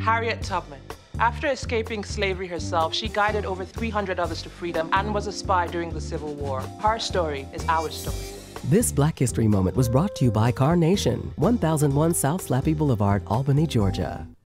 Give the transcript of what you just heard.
Harriet Tubman. After escaping slavery herself, she guided over 300 others to freedom and was a spy during the Civil War. Her story is our story. This Black History Moment was brought to you by Car Nation, 1001 South Slappey Boulevard, Albany, Georgia.